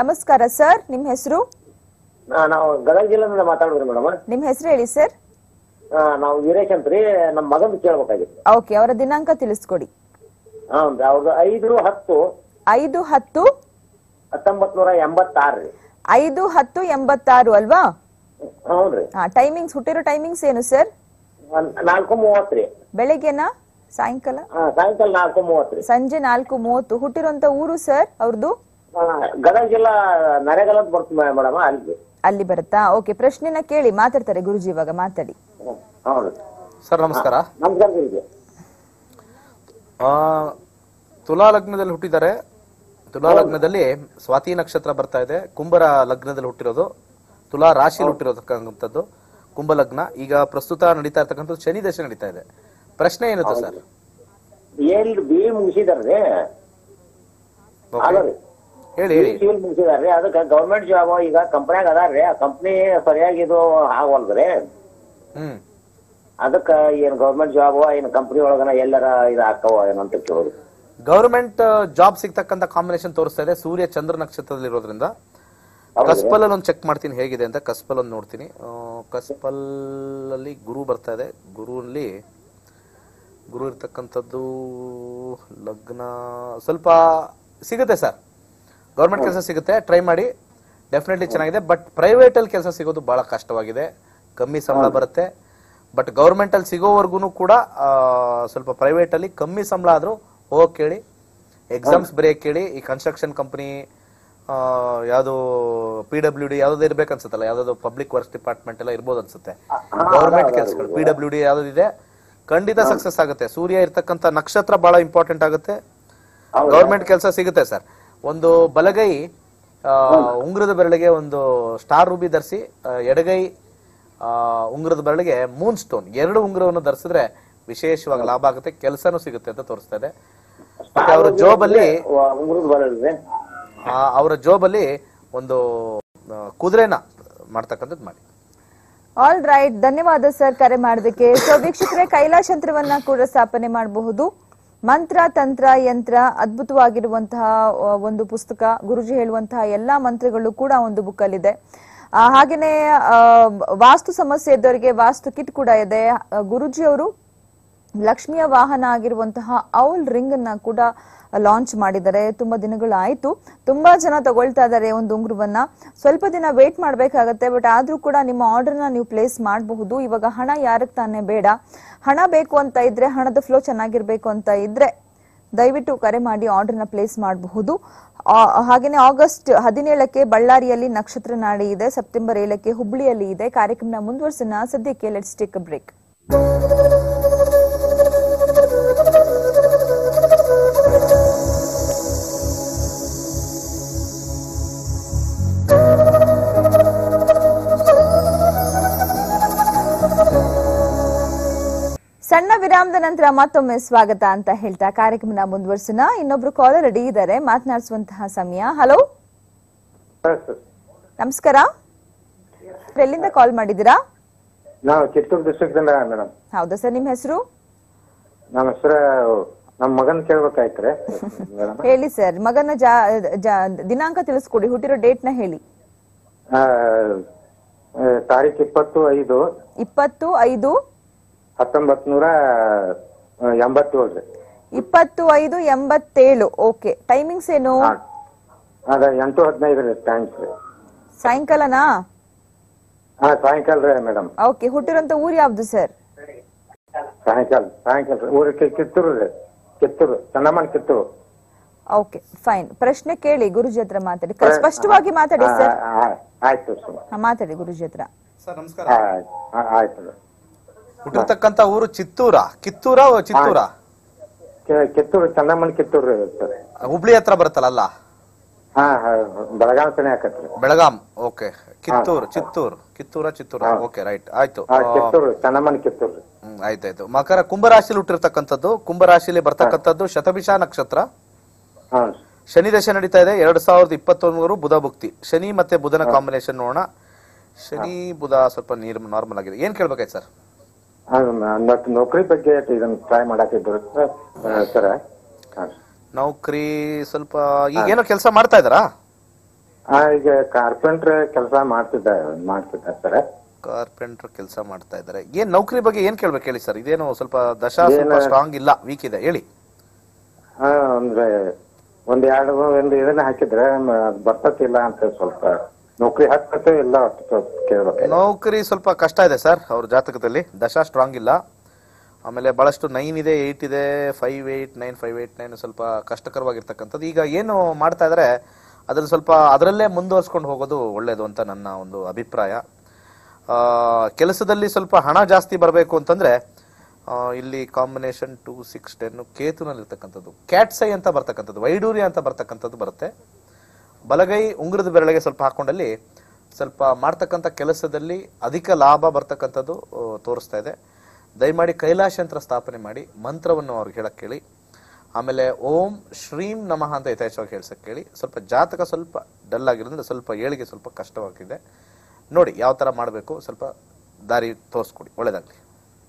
ನಮಸ್ಕಾರ ಸರ್ ನಿಮ್ ಹೆಸರು? ನಾನು ನಾವು ಗದಗ ಜಿಲ್ಲೆಯಿಂದ ಮಾತಾಡಿದ್ರಿ ಮೇಡಮ್. ನಿಮ್ ಹೆಸರು ಹೇಳಿ ಸರ್ ನಾವು ವೀರೇಶ್ ಅಂತ ರೀ ನಮ್ಮ ಮಗಂದು ಕೇಳ್ಬೇಕಾಗಿತ್ತು. ಓಕೆ ಅವರ ದಿನಾಂಕ ತಿಳಿಸ್ಕೊಡಿ. ಹೌದು ಅವ್ರದ್ದು ಐದು ಹತ್ತು ಐದು ಹತ್ತು ಹತ್ತೊಂಬತ್ ನೂರ ಎಂಬತ್ತಾರು ರೀ. ಐದು ಹತ್ತು ಎಂಬತ್ತಾರು ಅಲ್ವಾ? ಹಾ ಟೈಮಿಂಗ್ಸ್ ಹುಟ್ಟಿರೋ ಟೈಮಿಂಗ್ಸ್ ಏನು ಸರ್? ಒಂದ್ ನಾಲ್ಕು ಮೂವತ್ತು ರೀ. ಬೆಳಗ್ಗೆನಾ? ಸಾಯಂಕಾಲ? ಹಾ, ಸಾಯಂಕಾಲ ನಾಲ್ಕು ಮೂವತ್ತು ರೀ. ಸಂಜೆ ನಾಲ್ಕು ಮೂವತ್ತು. ಹುಟ್ಟಿರುವಂತ ಊರು ಸರ್ ಅವ್ರದ್ದು ಗದಗ ಜಿಲ್ಲಾ ನರೇಗಲ್ ಅಂತ ಬರ್ತದೆ ಮೇಡಮ್ ಅಲ್ಲಿ ಅಲ್ಲಿ ಬರುತ್ತಾ? ಓಕೆ ಪ್ರಶ್ನೆನ ಕೇಳಿ ಮಾತಾಡ್ತಾರೆ ಗುರುಜಿ ಇವಾಗ ಮಾತಾಡಿ. ಸರ್ ನಮಸ್ಕಾರ. ನಮಸ್ಕಾರ ಗುರುಜಿ ಆ, ತುಲಾ ಲಗ್ನದಲ್ಲಿ ಹುಟ್ಟಿದ್ದಾರೆ. ತುಲಾ ಲಗ್ನದಲ್ಲಿ ಸ್ವಾತಿ ನಕ್ಷತ್ರ ಬರ್ತಾ ಇದೆ. ಕುಂಭರ ಲಗ್ನದಲ್ಲಿ ಹುಟ್ಟಿರೋದು. ತುಲಾ ರಾಶಿಯಲ್ಲಿ ಹುಟ್ಟಿರೋದಕ್ಕಂಥದ್ದು ಕುಂಭ ಲಗ್ನ. ಈಗ ಪ್ರಸ್ತುತ ನಡೀತಾ ಇರ್ತಕ್ಕಂಥದ್ದು ಶನಿ ದಶೆ ನಡೀತಾ ಇದೆ. ಪ್ರಶ್ನೆ ಏನಿತ್ತು ಸರ್? ಏನ್ ಬಿ ಮುಗಿಸಿದಾರ್ರಿ? ಹೇಳಿ ಹೇಳಿ. ಸಿವಿಲ್ ಮುಗಿಸಿದಾರ್ರಿ. ಅದಕ್ಕೆ ಗೌರ್ಮೆಂಟ್ ಜಾಬ್ ಈಗ ಕಂಪ್ನ್ಯಾಗ ಅದಾರ್ರಿ. ಆ ಕಂಪ್ನಿ ಸರಿಯಾಗಿ ಇದು ಆಗವಲ್ದ್ರಿ. ಹ್ಮ್. ಅದಕ್ಕ ಏನ್ ಗೌರ್ಮೆಂಟ್ ಜಾಬ್ ಏನ್ ಕಂಪ್ನಿ ಒಳಗನ ಎಲ್ಲರ ಇದು ಹಾಕವ ಏನಂತ ಕೇಳೋದು. ಗವರ್ಮೆಂಟ್ ಜಾಬ್ ಸಿಗ್ತಕ್ಕಂತ ಕಾಂಬಿನೇಷನ್ ತೋರಿಸ್ತಾ ಇದೆ. ಸೂರ್ಯ ಚಂದ್ರ ನಕ್ಷತ್ರದಲ್ಲಿ ಇರೋದ್ರಿಂದ. ಕಸ್ಪಲ್ ಅಲ್ಲಿ ಒಂದು ಚೆಕ್ ಮಾಡ್ತೀನಿ ಹೇಗಿದೆ ಅಂತ ಕಸ್ಪಲ್ ಒಂದು ನೋಡ್ತೀನಿ. ಕಸ್ಪಲ್ ಅಲ್ಲಿ ಗುರು ಬರ್ತಾ ಇದೆ. ಗುರುನಲ್ಲಿ ಗುರು ಇರ್ತಕ್ಕಂಥದ್ದು ಲಗ್ನ ಸ್ವಲ್ಪ ಸಿಗುತ್ತೆ ಸರ್. ಗೌರ್ಮೆಂಟ್ ಕೆಲಸ ಸಿಗುತ್ತೆ. ಟ್ರೈ ಮಾಡಿ. ಡೆಫಿನೆಟ್ಲಿ ಚೆನ್ನಾಗಿದೆ. ಬಟ್ ಪ್ರೈವೇಟ್ ಅಲ್ಲಿ ಕೆಲಸ ಸಿಗೋದು ಬಹಳ ಕಷ್ಟವಾಗಿದೆ. ಕಮ್ಮಿ ಸಂಬಳ ಬರುತ್ತೆ. ಬಟ್ ಗೌರ್ಮೆಂಟ್ ಅಲ್ಲಿ ಸಿಗೋವರೆಗೂ ಕೂಡ ಸ್ವಲ್ಪ ಪ್ರೈವೇಟ್ ಅಲ್ಲಿ ಕಮ್ಮಿ ಸಂಬಳ ಆದ್ರೂ ಹೋಗಿ ಕೇಳಿ ಎಕ್ಸಾಮ್ಸ್ ಬ್ರೇಕ್ ಕೇಳಿ ಈ ಕನ್ಸ್ಟ್ರಕ್ಷನ್ ಕಂಪನಿ ಯಾವ್ದು ಪಿ ಡಬ್ಲ್ಯೂ ಡಿ ಯಾವ್ದು ಇರ್ಬೇಕು ಅನ್ಸುತ್ತಲ್ಲ ಯಾವ್ದಾದ್ರು ಪಬ್ಲಿಕ್ ವರ್ಕ್ಸ್ ಡಿಪಾರ್ಟ್ಮೆಂಟ್ ಎಲ್ಲ ಇರ್ಬೋದು ಅನ್ಸುತ್ತೆ. ಗೌರ್ಮೆಂಟ್ ಕೆಲಸಗಳು ಪಿ ಡಬ್ಲ್ಯೂ ಡಿ ಯಾವ್ದಿದೆ ಖಂಡಿತ ಸಕ್ಸಸ್ ಆಗುತ್ತೆ. ಸೂರ್ಯ ಇರ್ತಕ್ಕಂಥ ನಕ್ಷತ್ರ ಬಹಳ ಇಂಪಾರ್ಟೆಂಟ್ ಆಗುತ್ತೆ. ಗೌರ್ಮೆಂಟ್ ಕೆಲಸ ಸಿಗುತ್ತೆ ಸರ್ ಒಂದು ಬಲಗೈ ಉಂಗ್ರದ ಬೆರಳಿಗೆ ಒಂದು ಸ್ಟಾರ್ ರೂಬಿ ಧರಿಸಿ ಎಡಗೈ ಉಂಗುರದ ಬೆರಳಿಗೆ ಮೂನ್ ಸ್ಟೋನ್ ಎರಡು ಉಂಗುರವನ್ನು ಧರಿಸಿದ್ರೆ ವಿಶೇಷವಾಗಿ ಲಾಭ ಆಗುತ್ತೆ ಕೆಲಸನೂ ಸಿಗುತ್ತೆ ಅಂತ ತೋರಿಸ್ತಾ ಇದೆ. ಮತ್ತೆ ಅವರ ಜೋಬಲ್ಲಿ ಅವರ ಜೋಬಲ್ಲಿ ಒಂದು ಕುದುರೆನ ಮಾಡ್ತಕ್ಕಂಥದ್ದು ಮಾಡಿ. ಆಲ್ ರೈಟ್ ಧನ್ಯವಾದ ಸರ್ ಕರೆ ಮಾಡೋದಕ್ಕೆ ಸೊ ವೀಕ್ಷಕರೇ ಕೈಲಾಶ ಯಂತ್ರವನ್ನ ಕೂಡ ಸ್ಥಾಪನೆ ಮಾಡಬಹುದು. ಮಂತ್ರ ತಂತ್ರ ಯಂತ್ರ ಅದ್ಭುತವಾಗಿರುವಂತಹ ಒಂದು ಪುಸ್ತಕ ಗುರುಜಿ ಹೇಳುವಂತಹ ಎಲ್ಲಾ ಮಂತ್ರಗಳು ಕೂಡ ಒಂದು ಬುಕ್ ಅಲ್ಲಿದೆ. ಹಾಗೇನೆ ವಾಸ್ತು ಸಮಸ್ಯೆ ಇದ್ದವರಿಗೆ ವಾಸ್ತು ಕಿಟ್ ಕೂಡ ಇದೆ. ಗುರುಜಿ ಅವರು ಲಕ್ಷ್ಮಿಯ ವಾಹನ ಆಗಿರುವಂತಹ ಔಲ್ ರಿಂಗ್ ಅನ್ನ ಕೂಡ ಲಾಂಚ್ ಮಾಡಿದ್ದಾರೆ. ತುಂಬಾ ದಿನಗಳು ಆಯ್ತು ತುಂಬಾ ಜನ ತಗೊಳ್ತಾ ಇದ್ದಾರೆ ಒಂದು ಉಂಗುರವನ್ನ. ಸ್ವಲ್ಪ ದಿನ ವೇಟ್ ಮಾಡ್ಬೇಕಾಗತ್ತೆ, ಬಟ್ ಆದ್ರೂ ಕೂಡ ನಿಮ್ಮ ಆರ್ಡರ್ನ ನೀವು ಪ್ಲೇಸ್ ಮಾಡಬಹುದು. ಇವಾಗ ಹಣ ಯಾರಕ್ ತಾನೇ ಬೇಡ. ಹಣ ಬೇಕು ಅಂತ ಇದ್ರೆ ಹಣದ ಫ್ಲೋ ಚೆನ್ನಾಗಿರ್ಬೇಕು ಅಂತ ಇದ್ರೆ ದಯವಿಟ್ಟು ಕರೆ ಮಾಡಿ ಆರ್ಡರ್ನ ಪ್ಲೇಸ್ ಮಾಡಬಹುದು. ಹಾಗೇನೆ ಆಗಸ್ಟ್ ಹದಿನೇಳಕ್ಕೆ ಬಳ್ಳಾರಿಯಲ್ಲಿ ನಕ್ಷತ್ರ ನಾಡಿ ಇದೆ, ಸೆಪ್ಟೆಂಬರ್ ಏಳಕ್ಕೆ ಹುಬ್ಳಿಯಲ್ಲಿ ಇದೆ. ಕಾರ್ಯಕ್ರಮ ಮುಂದುವರಿಸೋಣ. ಸದ್ಯಕ್ಕೆ ಲೆಟ್ಸ್ ಟೇಕ್ ಅ ಬ್ರೇಕ್ ಸಣ್ಣ ವಿರಾಮದ ನಂತರ ಮತ್ತೊಮ್ಮೆ ಸ್ವಾಗತ ಅಂತ ಹೇಳ್ತಾ ಕಾರ್ಯಕ್ರಮನ ಮುಂದುವರ್ಸೋಣ. ಇನ್ನೊಬ್ರು ಕಾಲರ್ ರೆಡಿ ಇದ್ದಾರೆ. ಮಾತನಾಡಿಸುವಂತಹ ಸಮಯ. ಹಲೋ ನಮಸ್ಕಾರ. ಎಲ್ಲಿಂದ ಕಾಲ್ ಮಾಡಿದಿರಾ ನಾವು ಚಿತ್ತೂರು ಡಿಸ್ಟ್ರಿಕ್ಟ್ ಮೇಡಮ್ ಹೌದಾ ಸರ್ ನಿಮ್ಮ ಹೆಸರು? ನಮ್ಮ ಹೆಸರು ನಮ್ಮ ಮಗನ್ ಕೇಳ್ಬೇಕಾಯ್ತ್ರಿ. ಹೇಳಿ ಸರ್ ಮಗನ ದಿನಾಂಕ ತಿಳಿಸ್ಕೊಡಿ. ಹುಟ್ಟಿರೋ ಡೇಟ್ನ ಹೇಳಿ ತಾರೀಖ್ ಇಪ್ಪತ್ತು ಐದು. ಇಪ್ಪತ್ತು ಐದು ಹತ್ತೊಂಬತ್ ನೂರ ಎಂಬತ್ತೇಳು ರೀ ಇಪ್ಪತ್ತು ಐದು ಎಂಬತ್ತೇಳು. ಓಕೆ ಟೈಮಿಂಗ್ಸ್ ಏನು. ಅದ ಎಂಟು ಹದಿನೈದು ರೀ ಥ್ಯಾಂಕ್ಸ್ ರೀ ಸಾಯಂಕಾಲನಾ? ಹಾ ಸಾಯಂಕಾಲ ರೀ ಮೇಡಮ್. ಓಕೆ ಹುಟ್ಟಿರೋಂತ ಊರು ಯಾವ್ದು ಸರ್ ಸಾಯಂಕಾಲ ಸಾಯಂಕಾಲ. ರೀ ಊರಿಗೆ ಕಿತ್ತೂರು ರೀ ಕಿತ್ತೂರು ಚನ್ನಮ್ಮನ ಕಿತ್ತೂರು. ಓಕೆ ಫೈನ್ ಪ್ರಶ್ನೆ ಕೇಳಿ ಗುರುಜಿ ಹತ್ರ ಮಾತಾಡಿ. ಕ- ಸ್ಪಷ್ಟವಾಗಿ ಮಾತಾಡಿ ಸರ್ ಆ, ಆಯ್ತು ಸರ್. ಹಾ, ಮಾತಾಡಿ ಗುರುಜಿ ಹತ್ರ. ಸರ್ ನಮಸ್ಕಾರ. ಆ, ಆ, ಆಯ್ತು. ಹುಟ್ಟಿರ್ತಕ್ಕಂಥ ಊರು ಚಿತ್ತೂರ. ಕಿತ್ತೂರ ಚಿತ್ತೂರ? ಕಿತ್ತೂರು ಚಂದಮ್ಮನ ಕಿತ್ತೂರು ಹುಬ್ಳಿ ಹತ್ರ ಬರುತ್ತಲ್ಲ ಅಲ್ಲ? ಹಾ ಹಾಕತ್ರಿ Belgaum okay. Kittur Chittoor. Kittur Chittoor. Okay right. ಆಯ್ತು. ಕಿತ್ತೂರು ಚಂದಮ್ಮನ ಕಿತ್ತೂರು. ಹ್ಮ್, ಆಯ್ತಾಯ್ತು ಮಕರ ಕುಂಭರಾಶಿಲಿ ಹುಟ್ಟಿರ್ತಕ್ಕಂಥದ್ದು ಕುಂಭರಾಶಿಲಿ ಬರ್ತಕ್ಕಂಥದ್ದು ಶತಭಿಷ ನಕ್ಷತ್ರ. ಶನಿ ದಶೆ ನಡೀತಾ ಇದೆ ಎರಡ್ ಸಾವಿರದ ಇಪ್ಪತ್ತೊಂದರು ಬುಧ ಭುಕ್ತಿ. ಶನಿ ಮತ್ತೆ ಬುಧನ ಕಾಂಬಿನೇಷನ್ ನೋಡೋಣ. ಶನಿ ಬುಧ ಸ್ವಲ್ಪ ನೀರ್ ನಾರ್ಮಲ್ ಆಗಿದೆ. ಏನ್ ಕೇಳ್ಬೇಕಾಯ್ತು ಸರ್? ನೌಕರಿ ಬಗ್ಗೆ ಇದನ್ನ ಟ್ರೈ ಮಾಡಾಕಿದ್ರು ಸರ್ ನೌಕರಿ ಸ್ವಲ್ಪ ಈಗ ಏನೋ ಕೆಲಸ ಮಾಡ್ತಾ ಇದ್ದಾರಾ? ಈಗ ಕಾರ್ಪೆಂಟರ್ ಕೆಲಸ ಮಾಡ್ತಿದ್ದ ಮಾಡ್ತಿದ್ದ ಸರ್ ಕಾರ್ಪೆಂಟರ್ ಕೆಲಸ ಮಾಡ್ತಾ ಇದ್ದಾರೆ. ಏನ್ ನೌಕರಿ ಬಗ್ಗೆ ಏನ್ ಕೇಳ್ಬೇಕು ಹೇಳಿ ಸರ್ ಇದೇನು ಸ್ವಲ್ಪ ದಶಾ ಸ್ವಲ್ಪ ಸ್ಟ್ರಾಂಗ್ ಇಲ್ಲ ವೀಕ್ ಇದೆ. ಹೇಳಿ. ಹಾ ಅಂದ್ರೆ ಒಂದ್ ಎರಡು ಒಂದು ಇದನ್ನ ಹಾಕಿದ್ರೆ ಬರ್ತತಿಲ್ಲ ಅಂತ ಸ್ವಲ್ಪ ನೌಕರಿ ಹಾಕತ್ತೆ ಇಲ್ಲ ಕೇಳಬೇಕು ನೌಕರಿ ಸ್ವಲ್ಪ ಕಷ್ಟ ಇದೆ ಸರ್, ಅವ್ರ ಜಾತಕದಲ್ಲಿ. ದಶ ಸ್ಟ್ರಾಂಗ್ ಇಲ್ಲ. ಆಮೇಲೆ ಬಹಳಷ್ಟು ನೈನ್ ಇದೆ ಏಯ್ಟ್ ಇದೆ five eight nine five eight nine ಸ್ವಲ್ಪ ಕಷ್ಟಕರವಾಗಿರ್ತಕ್ಕಂಥದ್ದು. ಈಗ ಏನು ಮಾಡ್ತಾ ಇದ್ದಾರೆ ಅದ್ರಲ್ಲಿ ಸ್ವಲ್ಪ ಅದರಲ್ಲೇ ಮುಂದುವರ್ಸ್ಕೊಂಡು ಹೋಗೋದು ಒಳ್ಳೇದು ಅಂತ ನನ್ನ ಒಂದು ಅಭಿಪ್ರಾಯ. ಕೆಲಸದಲ್ಲಿ ಸ್ವಲ್ಪ ಹಣ ಜಾಸ್ತಿ ಬರಬೇಕು ಅಂತಂದರೆ ಇಲ್ಲಿ ಕಾಂಬಿನೇಷನ್ ಟೂ ಸಿಕ್ಸ್ ಟೆನ್ ಕೇತುನಲ್ಲಿರ್ತಕ್ಕಂಥದ್ದು. ಕ್ಯಾಟ್ಸೈ ಅಂತ ಬರ್ತಕ್ಕಂಥದ್ದು ವೈಡೂರ್ಯ ಅಂತ ಬರ್ತಕ್ಕಂಥದ್ದು ಬರುತ್ತೆ. ಬಲಗೈ ಉಂಗುರದ ಬೆರಳಿಗೆ ಸ್ವಲ್ಪ ಹಾಕೊಂಡಲ್ಲಿ ಸ್ವಲ್ಪ ಮಾಡ್ತಕ್ಕಂಥ ಕೆಲಸದಲ್ಲಿ ಅಧಿಕ ಲಾಭ ಬರ್ತಕ್ಕಂಥದ್ದು ತೋರಿಸ್ತಾ ಇದೆ. ದಯಮಾಡಿ ಕೈಲಾಶಂತ್ರ ಸ್ಥಾಪನೆ ಮಾಡಿ, ಮಂತ್ರವನ್ನು ಅವ್ರಿಗೆ ಹೇಳಕ್ಕೆ ಕೇಳಿ. ಆಮೇಲೆ ಓಂ ಶ್ರೀಂ ನಮಃ ಅಂತ ಯಥೇಚ್ಛವಾಗಿ ಹೇಳಿಸಕ್ಕೆ ಕೇಳಿ. ಸ್ವಲ್ಪ ಜಾತಕ ಸ್ವಲ್ಪ ಡಲ್ ಆಗಿರೋದ್ರಿಂದ ಸ್ವಲ್ಪ ಏಳಿಗೆ ಸ್ವಲ್ಪ ಕಷ್ಟವಾಗಿದೆ ನೋಡಿ, ಯಾವ ಥರ ಮಾಡಬೇಕು ಸ್ವಲ್ಪ ದಾರಿ ತೋರಿಸ್ಕೊಡಿ. ಒಳ್ಳೇದಾಗ್ಲಿ.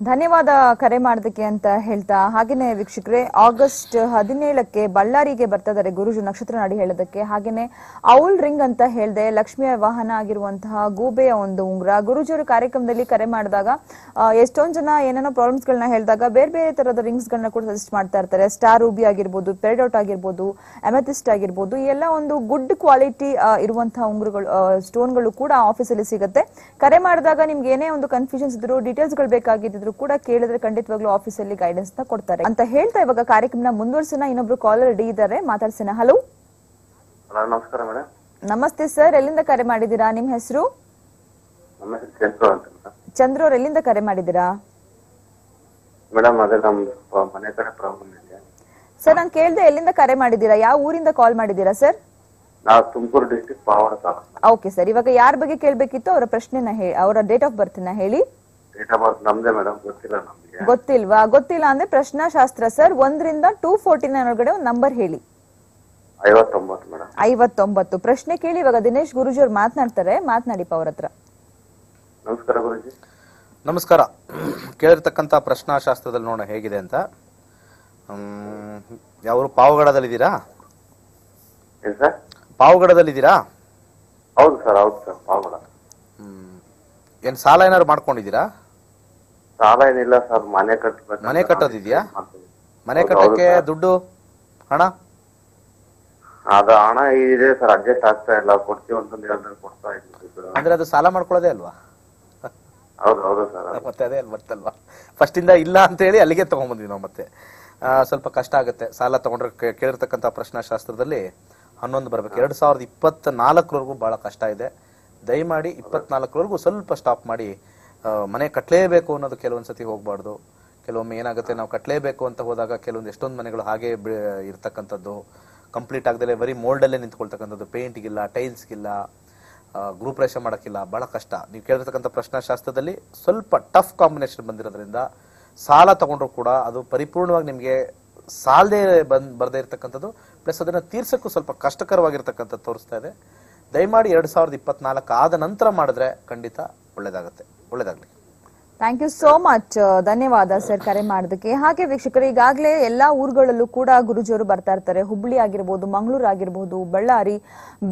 ಧನ್ಯವಾದ ಕರೆ ಮಾಡೋದಕ್ಕೆ ಅಂತ ಹೇಳ್ತಾ ಹಾಗೇನೆ ವೀಕ್ಷಕರೆ, ಆಗಸ್ಟ್ ಹದಿನೇಳಕ್ಕೆ ಬಳ್ಳಾರಿಗೆ ಬರ್ತಾ ಗುರುಜು ನಕ್ಷತ್ರ ನಾಡಿ ಹೇಳೋದಕ್ಕೆ ಹಾಗೇನೆ ಔಲ್ ರಿಂಗ್ ಅಂತ ಹೇಳ್ದೆ, ಲಕ್ಷ್ಮಿಯ ವಾಹನ ಆಗಿರುವಂತಹ ಗೂಬೆಯ ಒಂದು ಉಂಗುರ. ಗುರುಜಿಯವರು ಕಾರ್ಯಕ್ರಮದಲ್ಲಿ ಕರೆ ಮಾಡಿದಾಗ ಎಷ್ಟೊಂದು ಜನ ಏನೇನೋ ಪ್ರಾಬ್ಲಮ್ಸ್ ಗಳನ್ನ ಹೇಳಿದಾಗ ಬೇರೆ ಬೇರೆ ತರದ ರಿಂಗ್ಸ್ ಗಳನ್ನ ಕೂಡ ಸಜೆಸ್ಟ್ ಮಾಡ್ತಾ ಇರ್ತಾರೆ. ಸ್ಟಾರ್ ರೂಬಿ ಆಗಿರ್ಬೋದು ಪೆರ್ಡೌಟ್ ಆಗಿರ್ಬೋದು ಅಮೆಥಿಸ್ಟ್ ಆಗಿರ್ಬೋದು ಎಲ್ಲ ಒಂದು ಗುಡ್ ಕ್ವಾಲಿಟಿ ಇರುವಂತಹ ಸ್ಟೋನ್ ಸ್ಟೋನ್ಗಳು ಕೂಡ ಆಫೀಸಲ್ಲಿ ಸಿಗುತ್ತೆ. ಕರೆ ಮಾಡಿದಾಗ ನಿಮ್ಗೆ ಏನೇ ಒಂದು ಕನ್ಫ್ಯೂಷನ್ಸ್ ಇದ್ರು ಡೀಟೇಲ್ಸ್ಗಳು ಬೇಕಾಗಿದ್ರು ಕೂಡ ಕೇಳಿದ್ರೆ ಖಂಡಿತವಾಗ್ಲೂ ಆಫೀಸಲ್ಲಿ ಗೈಡೆನ್ಸ್ನ ಕೊಡ್ತಾರೆ. ಅಂತ ಹೇಳ್ತಾ ಇವಾಗ ಕಾರ್ಯಕ್ರಮನ ಮುಂದುವರಿಸೋಣ ಇನ್ನೊಬ್ರು ಕಾಲರ್ ರೆಡಿ ಇದ್ದಾರೆ ಮಾತಾಡ್ಸೋಣ. ಹಲೋ ನಮಸ್ಕಾರ ಮೇಡಮ್ ನಮಸ್ತೆ ಸರ್ ಎಲ್ಲಿಂದ ಕರೆ ಮಾಡಿದೀರಾ ನಿಮ್ ಹೆಸರು? ನಮ್ಮ ಹೆಸರು ಚಂದ್ರು ಅವ್ರು ಎಲ್ಲಿಂದ ಕರೆ ಮಾಡಿದೀರಾ ಮೇಡಮ್ ಅದೇ ನಮ್ ಮನೆ ಕಡೆ ಪ್ರಾಬ್ಲಮ್ ಇದೆ. ಸರ್ ನಾನು ಕೇಳ್ದೆ ಎಲ್ಲಿಂದ ಕರೆ ಮಾಡಿದೀರಾ ಯಾವ ಊರಿಂದ ಕಾಲ್ ಮಾಡಿದೀರಾ ಸರ್ ನಾವು ತುಮಕೂರು ಡಿಸ್ಟಿಕ್ ಪಾವಡ ತಾಲೂಕು. ಓಕೆ ಸರ್ ಇವಾಗ ಯಾರ ಬಗ್ಗೆ ಕೇಳ್ಬೇಕಿತ್ತು? ಅವರ ಪ್ರಶ್ನೆನ ಹೇಳಿ ಅವರ ಡೇಟ್ ಆಫ್ ಬರ್ತ್ನ ಹೇಳಿ. ಡೇಟ್ ಆಫ್ ಬರ್ತ್ ನಮ್ದೇ ಮೇಡಮ್ ಗೊತ್ತಿಲ್ಲ ನಮ್ಗೆ. ಗೊತ್ತಿಲ್ವಾ? ಗೊತ್ತಿಲ್ಲ ಅಂದ್ರೆ ಪ್ರಶ್ನಾಶಾಸ್ತ್ರ ಸರ್ ಒಂದರಿಂದ ಟೂ ಫೋರ್ಟಿ ನೈನ್ ಒಳಗಡೆ ಒಂದು ನಂಬರ್ ಹೇಳಿ. ಐವತ್ತೊಂಬತ್ತು ಮೇಡಮ್ ಐವತ್ತೊಂಬತ್ತು. ಪ್ರಶ್ನೆ ಕೇಳಿ ಇವಾಗ ದಿನೇಶ್ ಗುರುಜಿ ಅವ್ರು ಮಾತನಾಡ್ತಾರೆ. ಮಾತನಾಡಿ ಅವ್ರ ಹತ್ರ. ನಮಸ್ಕಾರ ಗುರುಜಿ. ನಮಸ್ಕಾರ. ಕೇಳಿರ್ತಕ್ಕಂಥ ಪ್ರಶ್ನಾಶಾಸ್ತ್ರದಲ್ಲಿ ನೋಡೋಣ ಹೇಗಿದೆ ಅಂತ. ಹ್ಮ್, ಯಾವರು ಪಾವಗಡದಲ್ಲಿದ್ದೀರಾ ಏನ್ ಸರ್ ಪಾವಗಡದಲ್ಲಿದ್ದೀರಾ ಹೌದು ಸರ್ ಹೌದು ಸರ್ ಪಾವಗಡ. ಹ್ಮ್. ಏನ್ ಸಾಲ ಏನಾದ್ರು ಮಾಡ್ಕೊಂಡಿದ್ದೀರಾ? ಸಾಲ ಏನಿಲ್ಲ ಸರ್ ಮನೆ ಕಟ್ಟಬೇಕು ಮನೆ ಕಟ್ಟೋದಿದ್ಯಾ? ಮನೆ ಕಟ್ಟಕ್ಕೆ ದುಡ್ಡು ಹಣ? ಅದು ಹಣ ಇದೆ ಸರ್ ಅಡ್ಜಸ್ಟ್ ಆಗ್ತಾ ಇಲ್ಲ. ಕೊಡ್ತೀವಿ ಅಂತ ಹೇಳಿದ್ರೆ ಕೊಡ್ತಾ ಇದ್ದೀವಿ. ಅಂದ್ರೆ ಅದು ಸಾಲ ಮಾಡ್ಕೊಳ್ಳೋದೇ ಅಲ್ವಾ? ಹೌದು ಹೌದು ಸರ್ ಮತ್ತೆ ಅದೇ ಅಲ್ಲಿ ಬರ್ತಲ್ವಾ ಫಸ್ಟ್ ಇಂದ ಇಲ್ಲ ಅಂತ ಹೇಳಿ ಅಲ್ಲಿಗೆ ತಗೊಂಡ್ಬಂದ್ವಿ ನಾವು ಮತ್ತೆ. ಸ್ವಲ್ಪ ಕಷ್ಟ ಆಗುತ್ತೆ. ಸಾಲ ತಗೊಂಡ್ರೆ ಕೇಳಿರ್ತಕ್ಕಂಥ ಪ್ರಶ್ನಾಶಾಸ್ತ್ರದಲ್ಲಿ ಹನ್ನೊಂದು ಬರಬೇಕು. ಎರಡ್ ಸಾವಿರದ ಇಪ್ಪತ್ತ ನಾಲ್ಕರವರೆಗೂ ಬಹಳ ಕಷ್ಟ ಇದೆ. ದಯಮಾಡಿ ಇಪ್ಪತ್ನಾಲ್ಕರವರೆಗೂ ಸ್ವಲ್ಪ ಸ್ಟಾಪ್ ಮಾಡಿ ಮನೆ ಕಟ್ಟಲೇಬೇಕು ಅನ್ನೋದು ಕೆಲವೊಂದ್ಸತಿ ಹೋಗ್ಬಾರ್ದು. ಕೆಲವೊಮ್ಮೆ ಏನಾಗುತ್ತೆ, ನಾವು ಕಟ್ಟಲೇಬೇಕು ಅಂತ ಹೋದಾಗ ಕೆಲವೊಂದು ಎಷ್ಟೊಂದು ಮನೆಗಳು ಹಾಗೆ ಇರ್ತಕ್ಕಂಥದ್ದು. ಕಂಪ್ಲೀಟ್ ಆಗದಲ್ಲೇ ಬರೀ ಮೋಲ್ಡಲ್ಲೇ ನಿಂತ್ಕೊಳ್ತಕ್ಕಂಥದ್ದು. ಪೇಂಟ್ಗಿಲ್ಲ ಟೈಲ್ಸ್ಗಿಲ್ಲ ಗೃಹಪ್ರವೇಶ ಮಾಡೋಕ್ಕಿಲ್ಲ. ಬಹಳ ಕಷ್ಟ. ನೀವು ಕೇಳಿರ್ತಕ್ಕಂಥ ಪ್ರಶ್ನಾಶಾಸ್ತ್ರದಲ್ಲಿ ಸ್ವಲ್ಪ ಟಫ್ ಕಾಂಬಿನೇಷನ್ ಬಂದಿರೋದ್ರಿಂದ ಸಾಲ ತಗೊಂಡ್ರು ಕೂಡ ಅದು ಪರಿಪೂರ್ಣವಾಗಿ ನಿಮಗೆ ಸಾಲದೇ ಬಂದ್, ಬರದೇ ಇರತಕ್ಕಂಥದ್ದು. ಪ್ಲಸ್ ಅದನ್ನು ತೀರ್ಸಕ್ಕೂ ಸ್ವಲ್ಪ ಕಷ್ಟಕರವಾಗಿರ್ತಕ್ಕಂಥದ್ದು ತೋರಿಸ್ತಾ ಇದೆ. ದಯಮಾಡಿ ಎರಡು ಸಾವಿರದ ಇಪ್ಪತ್ನಾಲ್ಕು ಆದ ನಂತರ ಮಾಡಿದ್ರೆ ಖಂಡಿತ ಒಳ್ಳೇದಾಗುತ್ತೆ. ಒಳ್ಳೇದಾಗಲಿ ಥ್ಯಾಂಕ್ ಯು ಸೋ ಮಚ್ ಧನ್ಯವಾದ ಸರ್ ಕರೆ ಮಾಡೋದಕ್ಕೆ ಹಾಗೆ ವೀಕ್ಷಕರು, ಈಗಾಗಲೇ ಎಲ್ಲಾ ಊರುಗಳಲ್ಲೂ ಕೂಡ ಗುರುಜಿಯವರು ಬರ್ತಾ ಇರ್ತಾರೆ. ಹುಬ್ಳಿ ಆಗಿರ್ಬೋದು, ಮಂಗಳೂರು ಆಗಿರ್ಬೋದು, ಬಳ್ಳಾರಿ,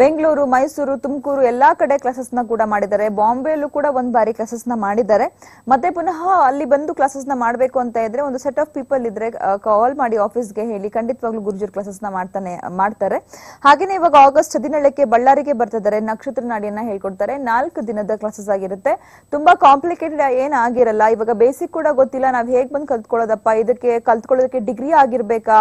ಬೆಂಗಳೂರು, ಮೈಸೂರು, ತುಮಕೂರು, ಎಲ್ಲಾ ಕಡೆ ಕ್ಲಾಸಸ್ನ ಕೂಡ ಮಾಡಿದ್ದಾರೆ. ಬಾಂಬೆಯಲ್ಲೂ ಕೂಡ ಒಂದ್ ಬಾರಿ ಕ್ಲಾಸಸ್ನ ಮಾಡಿದ್ದಾರೆ. ಮತ್ತೆ ಪುನಃ ಅಲ್ಲಿ ಬಂದು ಕ್ಲಾಸಸ್ನ ಮಾಡಬೇಕು ಅಂತ ಇದ್ರೆ ಒಂದು ಸೆಟ್ ಆಫ್ ಪೀಪಲ್ ಇದ್ರೆ ಕಾಲ್ ಮಾಡಿ ಆಫೀಸ್ಗೆ ಹೇಳಿ ಖಂಡಿತವಾಗ್ಲೂ ಗುರುಜಿಯವರು ಕ್ಲಾಸಸ್ನ ಮಾಡ್ತಾನೆ, ಮಾಡ್ತಾರೆ. ಹಾಗೇನೆ ಇವಾಗ ಆಗಸ್ಟ್ ಹದಿನೇಳಕ್ಕೆ ಬಳ್ಳಾರಿಗೆ ಬರ್ತಿದ್ದಾರೆ. ನಕ್ಷತ್ರ ನಾಡಿಯನ್ನ ಹೇಳ್ಕೊಡ್ತಾರೆ. ನಾಲ್ಕು ದಿನದ ಕ್ಲಾಸಸ್ ಆಗಿರುತ್ತೆ. ತುಂಬಾ ಕಾಂಪ್ಲಿಕೇಟೆಡ್ ಏನಾಗಿಲ್ಲ ಆಗಿರಲ್ಲ. ಇವಾಗ ಬೇಸಿಕ್ ಕೂಡ ಗೊತ್ತಿಲ್ಲ. ನಾವ್ ಹೇಗ್ ಬಂದ್ ಕಲ್ತ್ಕೊಳ್ಳೋದಪ್ಪ? ಇದಕ್ಕೆ ಕಲ್ತ್ಕೊಳ್ಳೋದಕ್ಕೆ ಡಿಗ್ರಿ ಆಗಿರ್ಬೇಕಾ?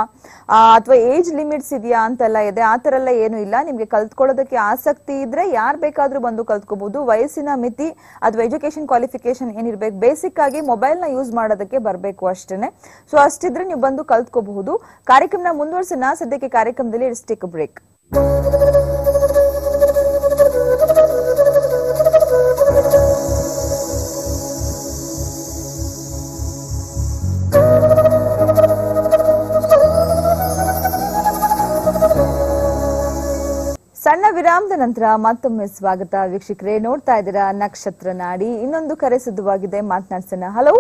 ಅಥವಾ ಏಜ್ ಲಿಮಿಟ್ಸ್ ಇದೆಯಾ ಅಂತೆಲ್ಲ ಇದೆ. ಆ ತರ ಎಲ್ಲ ಏನು ಇಲ್ಲ. ನಿಮ್ಗೆ ಕಲ್ತ್ಕೊಳ್ಳೋದಕ್ಕೆ ಆಸಕ್ತಿ ಇದ್ರೆ ಯಾರ್ ಬೇಕಾದ್ರೂ ಬಂದು ಕಲ್ತ್ಕೋಬಹುದು ವಯಸ್ಸಿನ ಮಿತಿ ಅಥವಾ ಎಜುಕೇಶನ್ ಕ್ವಾಲಿಫಿಕೇಶನ್ ಏನಿರ್ಬೇಕು ಬೇಸಿಕ್ ಆಗಿ ಮೊಬೈಲ್ನ ಯೂಸ್ ಮಾಡೋದಕ್ಕೆ ಬರ್ಬೇಕು ಅಷ್ಟೇನೆ. ಸೊ ಅಷ್ಟಿದ್ರೆ ನೀವು ಬಂದು ಕಲ್ತ್ಕೋಬಹುದು. ಕಾರ್ಯಕ್ರಮನ ಮುಂದುವರ್ಸೋಣ. ಸದ್ಯಕ್ಕೆ ಕಾರ್ಯಕ್ರಮದಲ್ಲಿ ಸ್ಟಿಕ್ ಬ್ರೇಕ್ ಸಣ್ಣ ವಿರಾಮದ ನಂತರ ಮತ್ತೊಮ್ಮೆ ಸ್ವಾಗತ. ವೀಕ್ಷಕರೇ ನೋಡ್ತಾ ಇದ್ದೀರಾ? ನಕ್ಷತ್ರ ನಾಡಿ. ಇನ್ನೊಂದು ಕರೆ ಸಿದ್ಧವಾಗಿದೆ ಮಾತನಾಡ್ಸೋಣ. ಹಲೋ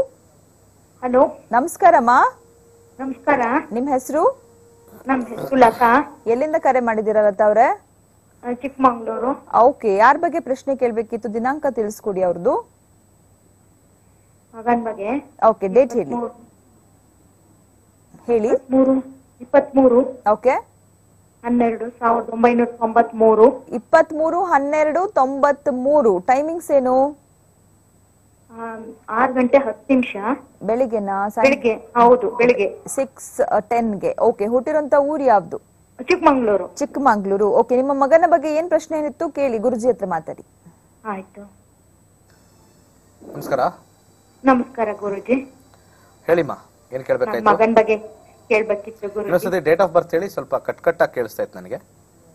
ಹಲೋ ನಮಸ್ಕಾರಮ್ಮ ನಮಸ್ಕಾರ. ನಿಮ್ ಹೆಸರು? ನಮ್ ಹೆಸರು ಲತಾ. ಎಲ್ಲಿಂದ ಕರೆ ಮಾಡಿದೀರಾ ಲತಾ ಅವ್ರೆ? ಚಿಕ್ಕಮಂಗ್ಳೂರು. ಓಕೆ. ಯಾರ ಬಗ್ಗೆ ಪ್ರಶ್ನೆ ಕೇಳ್ಬೇಕಿತ್ತು? ದಿನಾಂಕ ತಿಳಿಸ್ಕೊಡಿ ಅವ್ರದ್ದು. ಮಗನ್ ಬಗ್ಗೆ. ಓಕೆ ಡೇಟ್ ಹೇಳಿ. ಹೇಳಿ. ಮೂರು ಇಪ್ಪತ್ಮೂರು. ಓಕೆ. ಹನ್ನೆರಡು ಸಾವಿರದ ಒಂಬೈನೂರ ತೊಂಬತ್ಮೂರು. ಇಪ್ಪತ್ಮೂರು ಹನ್ನೆರಡು ತೊಂಬತ್ ಮೂರು ಟೈಮಿಂಗ್ಸ್ ಏನು? ಆ, ಆರು ಗಂಟೆ ಹತ್ತು ನಿಮಿಷ. ಬೆಳಿಗ್ಗೆನಾ? ಬೆಳಿಗ್ಗೆ ಹೌದು ಬೆಳಿಗ್ಗೆ. ಸಿಕ್ಸ್ ಟೆನ್ಗೆ ಓಕೆ ಹುಟ್ಟಿರೋಂತ ಊರು ಯಾವ್ದು? ಚಿಕ್ಕಮಂಗ್ಳೂರು. ಚಿಕ್ಕಮಂಗ್ಳೂರು. ಓಕೆ ನಿಮ್ಮ ಮಗನ ಬಗ್ಗೆ ಏನ್ ಪ್ರಶ್ನೆ ಏನಿತ್ತು ಕೇಳಿ ಗುರುಜಿ ಹತ್ರ ಮಾತಾಡಿ. ಆಯ್ತು. ನಮಸ್ಕಾರ. ನಮಸ್ಕಾರ ಗುರುಜಿ. ಹೇಳಿಮ್ಮ ಏನ್ ಕೇಳ್ಬೇಕಾಯ್ತು? ಮಗನ್ ಬಗ್ಗೆ ಕೇಳ್ಬೇಕಿತ್ತು ಇನ್ನೊಂದ್ಸತಿ ಡೇಟ್ ಆಫ್ ಬರ್ತ್ ಹೇಳಿ ಸ್ವಲ್ಪ ಕಟ್ ಕಟ್ಟಾಗಿ ಕೇಳಿಸ್ತಾ ಇತ್ತು ನನಗೆ.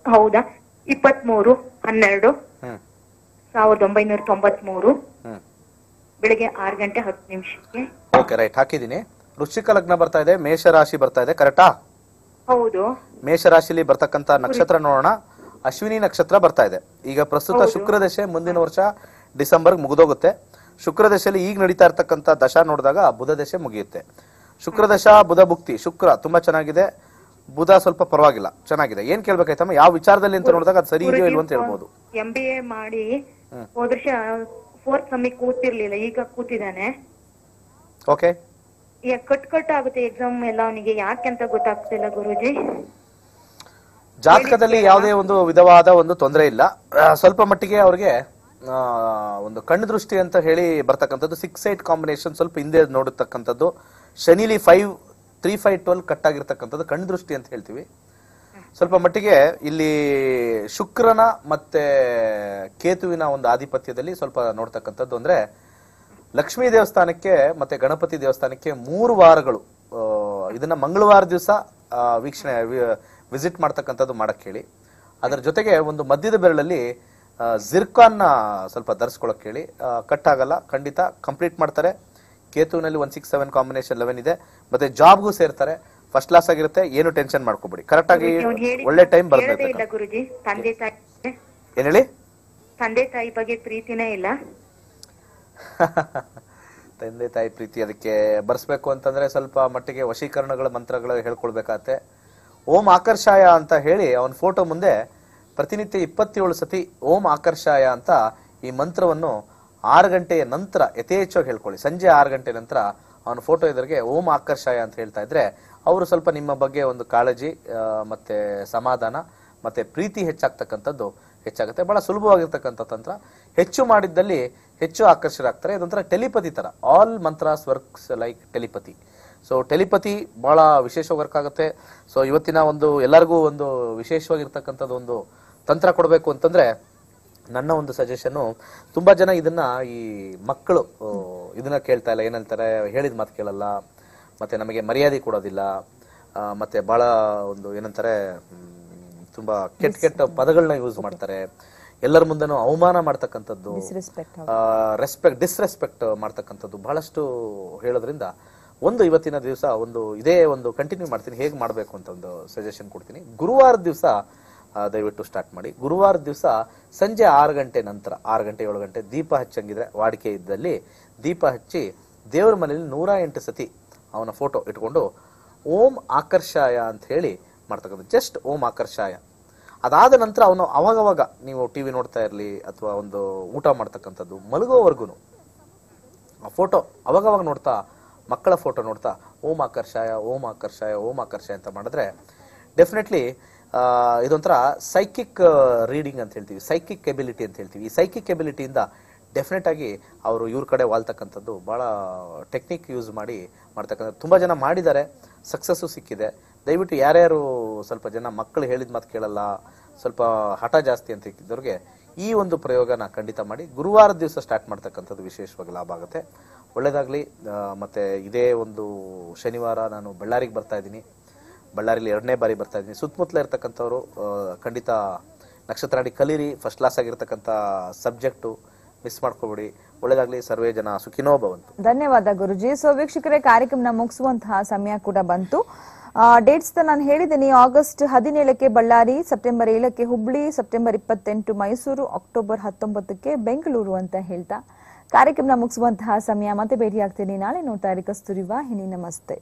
ಹೌದಾ? ಇಪ್ಪತ್ಮೂರು ಹನ್ನೆರಡು ಸಾವಿರದ ಒಂಬೈನೂರ ತೊಂಬತ್ಮೂರು. ಬೆಳಿಗ್ಗೆ ಆರು ಗಂಟೆ ಹತ್ತು ನಿಮಿಷಕ್ಕೆ. ಓಕೆ ರೈಟ್ ಹಾಕಿದ್ದೀನಿ. ವೃಶ್ಚಿಕ ಲಗ್ನ ಬರ್ತಾ ಇದೆ ಮೇಷ ರಾಶಿ ಬರ್ತಾ ಇದೆ ಕರೆಕ್ಟಾ ಹೌದು. ಮೇಷ ರಾಶಿಲಿ ಬರ್ತಕ್ಕಂತ ನಕ್ಷತ್ರ ನೋಡೋಣ. ಅಶ್ವಿನಿ ನಕ್ಷತ್ರ ಬರ್ತಾ ಇದೆ. ಈಗ ಪ್ರಸ್ತುತ ಶುಕ್ರ ದಶೆ ಮುಂದಿನ ವರ್ಷ ಡಿಸೆಂಬರ್ ಮುಗಿದೋಗುತ್ತೆ. ಶುಕ್ರ ದಶೆಯಲ್ಲಿ ಈಗ ನಡೀತಾ ಇರ್ತಕ್ಕಂಥ ದಶಾ ನೋಡಿದಾಗ ಬುಧ ದಶೆ ಮುಗಿಯುತ್ತೆ. ಶುಕ್ರ ದಶ ಬುಧ ಭುಕ್ತಿ. ಶುಕ್ರ ತುಂಬಾ ಚೆನ್ನಾಗಿದೆ. ಬುಧ ಸ್ವಲ್ಪ ಪರವಾಗಿಲ್ಲ. ಚೆನ್ನಾಗಿದೆ. ಏನ್ ಕೇಳ್ಬೇಕಾಯ್ತಮ್ಮ ಯಾವ ವಿಚಾರದಲ್ಲಿ ಅಂತ ನೋಡಿದಾಗ ಅದು ಸರಿ ಇದೆಯೋ ಇಲ್ವಂತ ಅಂತ ಹೇಳ್ಬೋದು. ಎಂ ಬಿ ಎ ಮಾಡಿ ಹೋದ ವರ್ಷ ಫೋರ್ತ್ ಸಮ್ಮಿ ಕೂತಿರ್ಲಿಲ್ಲ. ಈಗ ಕೂತಿದ್ದಾನೆ. ಓಕೆ ಈಗ ಕಟ್ ಕಟ್ ಆಗುತ್ತೆ ಎಕ್ಸಾಮ್ ಎಲ್ಲ ಅವನಿಗೆ. ಯಾಕೆ ಅಂತ ಗೊತ್ತಾಗ್ತಿಲ್ಲ ಗುರುಜಿ. ಜಾತಕದಲ್ಲಿ ಯಾವುದೇ ಒಂದು ವಿಧವಾದ ಒಂದು ತೊಂದರೆ ಇಲ್ಲ. ಸ್ವಲ್ಪ ಮಟ್ಟಿಗೆ ಅವ್ರಿಗೆ ಒಂದು ಕಣ್ಣು ದೃಷ್ಟಿ ಅಂತ ಹೇಳಿ ಬರ್ತಕ್ಕಂಥದ್ದು. ಸಿಕ್ಸ್ ಏಟ್ ಕಾಂಬಿನೇಷನ್ ಸ್ವಲ್ಪ ಹಿಂದೆ ನೋಡತಕ್ಕಂಥದ್ದು ಶನಿಲಿ five three five twelve cut ಆಗಿರ್ತಕ್ಕಂಥದ್ದು ಕಣ್ದೃಷ್ಟಿ ಅಂತ ಹೇಳ್ತೀವಿ. ಸ್ವಲ್ಪ ಮಟ್ಟಿಗೆ ಇಲ್ಲಿ ಶುಕ್ರನ ಮತ್ತೆ ಕೇತುವಿನ ಒಂದು ಆಧಿಪತ್ಯದಲ್ಲಿ ಸ್ವಲ್ಪ ನೋಡ್ತಕ್ಕಂಥದ್ದು ಅಂದ್ರೆ ಲಕ್ಷ್ಮೀ ದೇವಸ್ಥಾನಕ್ಕೆ ಮತ್ತೆ ಗಣಪತಿ ದೇವಸ್ಥಾನಕ್ಕೆ ಮೂರು ವಾರಗಳು ಇದನ್ನ ಮಂಗಳವಾರ ದಿವಸ ವೀಕ್ಷಣೆ ವಿಸಿಟ್ ಮಾಡ್ತಕ್ಕಂಥದ್ದು ಮಾಡಕ್ ಹೇಳಿ. ಅದರ ಜೊತೆಗೆ ಒಂದು ಮಧ್ಯದ ಬೆರಳಲ್ಲಿ ಜಿರ್ಕಾನ್ನ ಸ್ವಲ್ಪ ಧರಿಸ್ಕೊಳಕ್ ಹೇಳಿ. ಕಟ್ ಆಗಲ್ಲ, ಖಂಡಿತ ಕಂಪ್ಲೀಟ್ ಮಾಡ್ತಾರೆ. ಕೇತುವಿನಲ್ಲಿ one six seven combination eleven ಇದೆ. ಮತ್ತೆ ಜಾಬ್ಗೂ ಸೇರ್ತಾರೆ. ಫಸ್ಟ್ ಕ್ಲಾಸ್ ಆಗಿರುತ್ತೆ. ಏನು ಟೆನ್ಷನ್ ಮಾಡ್ಕೋಬೇಡಿ. ಕರೆಕ್ಟ್ ಆಗಿ ಒಳ್ಳೆ ಟೈಮ್ ಬರ್ತದೆ ಬರ್ಬೇಕು ಗುರುಜಿ. ತಂದೆ ತಾಯಿ ಏನ್ ಹೇಳಿ? ತಂದೆ ತಾಯಿ ಬಗ್ಗೆ ಪ್ರೀತಿನೇ ಇಲ್ಲ. ತಂದೆ ತಾಯಿ ಪ್ರೀತಿ ಅದಕ್ಕೆ ಬರ್ಸ್ಬೇಕು ಅಂತಂದ್ರೆ ಸ್ವಲ್ಪ ಮಟ್ಟಿಗೆ ವಶೀಕರಣಗಳ ಮಂತ್ರಗಳು ಹೇಳ್ಕೊಳ್ಬೇಕಾಗತ್ತೆ. ಓಂ ಆಕರ್ಷಾಯ ಅಂತ ಹೇಳಿ ಅವನ ಫೋಟೋ ಮುಂದೆ ಪ್ರತಿನಿತ್ಯ ಇಪ್ಪತ್ತೇಳು ಸತಿ ಓಂ ಆಕರ್ಷಾಯ ಅಂತ ಈ ಮಂತ್ರವನ್ನು ಆರು ಗಂಟೆಯ ನಂತರ ಯಥೇಚ್ಛವಾಗಿ ಹೇಳ್ಕೊಳ್ಳಿ. ಸಂಜೆ ಆರು ಗಂಟೆ ನಂತರ ಅವನ ಫೋಟೋ ಎದುರಿಗೆ, ಓಂ ಆಕರ್ಷಾಯ ಅಂತ ಹೇಳ್ತಾ ಇದ್ರೆ, ಅವರು ಸ್ವಲ್ಪ ನಿಮ್ಮ ಬಗ್ಗೆ ಒಂದು ಕಾಳಜಿ ಮತ್ತೆ ಸಮಾಧಾನ, ಮತ್ತೆ ಪ್ರೀತಿ ಹೆಚ್ಚಾಗ್ತಕ್ಕಂಥದ್ದು ಹೆಚ್ಚಾಗುತ್ತೆ. ಬಹಳ ಸುಲಭವಾಗಿರ್ತಕ್ಕಂಥ ತಂತ್ರ. ಹೆಚ್ಚು ಮಾಡಿದ್ದಲ್ಲಿ ಹೆಚ್ಚು ಆಕರ್ಷರಾಗ್ತಾರೆ ಇದೊಂಥರ ಟೆಲಿಪತಿ ತರ all mantras works like telepathy so telepathy ಬಹಳ ವಿಶೇಷ ವರ್ಕ್ ಆಗುತ್ತೆ. ಸೊ ಇವತ್ತಿನ ಒಂದು ಎಲ್ಲರಿಗೂ ಒಂದು ವಿಶೇಷವಾಗಿರ್ತಕ್ಕಂಥದ್ದು ಒಂದು ತಂತ್ರ ಕೊಡಬೇಕು ಅಂತಂದ್ರೆ ನನ್ನ ಒಂದು ಸಜೆಷನ್ ತುಂಬಾ ಜನ ಇದನ್ನ ಈ ಮಕ್ಕಳು ಇದನ್ನ ಕೇಳ್ತಾ ಇಲ್ಲ ಏನಂತಾರೆ ಹೇಳಿದ ಮಾತು ಕೇಳಲ್ಲ ಮತ್ತೆ ನಮಗೆ ಮರ್ಯಾದೆ ಕೊಡೋದಿಲ್ಲ ಮತ್ತೆ ಬಹಳ ಒಂದು ಏನಂತಾರೆ ತುಂಬಾ ಕೆಟ್ಟ ಕೆಟ್ಟ ಪದಗಳನ್ನ ಯೂಸ್ ಮಾಡ್ತಾರೆ. ಎಲ್ಲರ ಮುಂದೆನೂ ಅವಮಾನ ಮಾಡ್ತಕ್ಕಂಥದ್ದು ರೆಸ್ಪೆಕ್ಟ್ ಡಿಸ್ರೆಸ್ಪೆಕ್ಟ್ ಮಾಡ್ತಕ್ಕಂಥದ್ದು ಬಹಳಷ್ಟು ಹೇಳೋದ್ರಿಂದ ಒಂದು ಇವತ್ತಿನ ದಿವಸ ಒಂದು ಇದೇ ಒಂದು ಕಂಟಿನ್ಯೂ ಮಾಡ್ತೀನಿ ಹೇಗೆ ಮಾಡಬೇಕು ಅಂತ ಒಂದು ಸಜೆಷನ್ ಕೊಡ್ತೀನಿ. ಗುರುವಾರ ದಿವಸ ದಯವಿಟ್ಟು ಸ್ಟಾರ್ಟ್ ಮಾಡಿ. ಗುರುವಾರ ದಿವಸ ಸಂಜೆ ಆರು ಗಂಟೆ ನಂತರ, ಆರು ಗಂಟೆ ಏಳು ಗಂಟೆ ದೀಪ ಹಚ್ಚಂಗಿದ್ರೆ ವಾಡಿಕೆ ಇದ್ದಲ್ಲಿ ದೀಪ ಹಚ್ಚಿ ದೇವರ ಮನೆಯಲ್ಲಿ ನೂರ ಎಂಟು ಸತಿ ಅವನ ಫೋಟೋ ಇಟ್ಕೊಂಡು ಓಂ ಆಕರ್ಷಾಯ ಅಂತ ಹೇಳಿ ಮಾಡ್ತಕ್ಕಂಥ ಜಸ್ಟ್ ಓಂ ಆಕರ್ಷಾಯ. ಅದಾದ ನಂತರ ಅವನು ಅವಾಗವಾಗ ನೀವು ಟಿ ವಿ ನೋಡ್ತಾ ಇರಲಿ ಅಥವಾ ಒಂದು ಊಟ ಮಾಡ್ತಕ್ಕಂಥದ್ದು ಮಲಗೋವರೆಗೂ ಆ ಫೋಟೋ ಅವಾಗವಾಗ ನೋಡ್ತಾ, ಮಕ್ಕಳ ಫೋಟೋ ನೋಡ್ತಾ, ಓಂ ಆಕರ್ಷಾಯ ಓಂ ಆಕರ್ಷಾಯ ಓಂ ಆಕರ್ಷಾಯ ಅಂತ ಮಾಡಿದ್ರೆ ಡೆಫಿನೆಟ್ಲಿ ಇದೊಂಥರ ಸೈಕಿಕ್ ರೀಡಿಂಗ್ ಅಂತ ಹೇಳ್ತೀವಿ. ಸೈಕಿಕ್ ಎಬಿಲಿಟಿ ಅಂತ ಹೇಳ್ತೀವಿ. ಈ ಸೈಕಿಕ್ ಎಬಿಲಿಟಿಯಿಂದ ಡೆಫಿನೆಟ್ ಆಗಿ ಅವರು ಇವ್ರ ಕಡೆ ವಾಲ್ತಕ್ಕಂಥದ್ದು ಭಾಳ ಟೆಕ್ನಿಕ್ ಯೂಸ್ ಮಾಡಿ ಮಾಡ್ತಕ್ಕಂಥ ತುಂಬ ಜನ ಮಾಡಿದ್ದಾರೆ. ಸಕ್ಸಸ್ಸು ಸಿಕ್ಕಿದೆ. ದಯವಿಟ್ಟು ಯಾರ್ಯಾರು ಸ್ವಲ್ಪ ಜನ ಮಕ್ಕಳು ಹೇಳಿದ ಮಾತು ಕೇಳಲ್ಲ, ಸ್ವಲ್ಪ ಹಠ ಜಾಸ್ತಿ ಅಂತ ಇದ್ದವ್ರಿಗೆ ಈ ಒಂದು ಪ್ರಯೋಗನ ಖಂಡಿತ ಮಾಡಿ ಗುರುವಾರದ ದಿವಸ ಸ್ಟಾರ್ಟ್ ಮಾಡ್ತಕ್ಕಂಥದ್ದು ವಿಶೇಷವಾಗಿ ಲಾಭ ಆಗುತ್ತೆ. ಒಳ್ಳೆಯದಾಗಲಿ ಮತ್ತು ಇದೇ ಒಂದು ಶನಿವಾರ ನಾನು ಬಳ್ಳಾರಿಗೆ ಬರ್ತಾ ಇದ್ದೀನಿ. ಬಳ್ಳಾರಿಲಿ ಎರಡನೇ ಬಾರಿ ಬರ್ತಾ ಇದ್ದೀನಿ. ಸುತ್ತಮುತ್ತಲ ಇರ್ತಕ್ಕಂಥವ್ರು ಖಂಡಿತ ನಕ್ಷತ್ರ ಅಡಿ ಕಲೀರಿ ಫಸ್ಟ್ ಕ್ಲಾಸ್ ಆಗಿರ್ತಕ್ಕಂಥ ಸಬ್ಜೆಕ್ಟು ಮಿಸ್ ಮಾಡ್ಕೋಬೇಡಿ. ಒಳ್ಳೇದಾಗಲಿ, ಸರ್ವೇ ಜನ ಸುಖಿನೋ ಭವಂತು. ಧನ್ಯವಾದ ಗುರುಜಿ. ಸೊ ವೀಕ್ಷಕರೇ, ಕಾರ್ಯಕ್ರಮನ ಮುಗಿಸುವಂತಹ ಸಮಯ ಕೂಡ ಬಂತು. ಡೇಟ್ಸ್ ನಾನು ಹೇಳಿದ್ದೀನಿ. ಆಗಸ್ಟ್ ಹದಿನೇಳಕ್ಕೆ ಬಳ್ಳಾರಿ ಸೆಪ್ಟೆಂಬರ್ ಏಳಕ್ಕೆ ಹುಬ್ಳಿ ಸೆಪ್ಟೆಂಬರ್ ಇಪ್ಪತ್ತೆಂಟು ಮೈಸೂರು ಅಕ್ಟೋಬರ್ ಹತ್ತೊಂಬತ್ತಕ್ಕೆ ಬೆಂಗಳೂರು ಅಂತ ಹೇಳ್ತಾ ಕಾರ್ಯಕ್ರಮ ಮುಗಿಸುವಂತಹ ಸಮಯ ಮತ್ತೆ ಭೇಟಿಯಾಗ್ತೀನಿ. ನಾಳೆ ನೋಡ್ತಾ ಇರಿ ಕಸ್ತೂರಿ ವಾಹಿನಿ ನಮಸ್ತೆ.